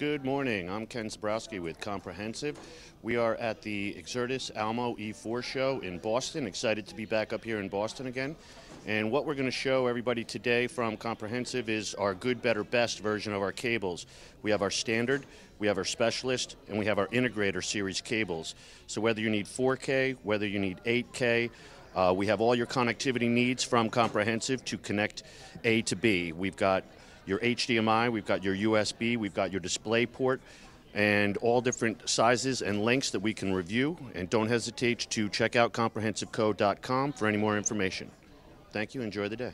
Good morning. I'm Ken Zabrowski with Comprehensive. We are at the Exertis Almo E4 show in Boston. Excited to be back up here in Boston again. And what we're going to show everybody today from Comprehensive is our good, better, best version of our cables. We have our standard, we have our specialist, and we have our integrator series cables. So whether you need 4K, whether you need 8K, uh, we have all your connectivity needs from Comprehensive to connect A to B. We've got your HDMI, we've got your USB, we've got your display port, and all different sizes and lengths that we can review. And don't hesitate to check out comprehensiveco.com for any more information. Thank you. Enjoy the day.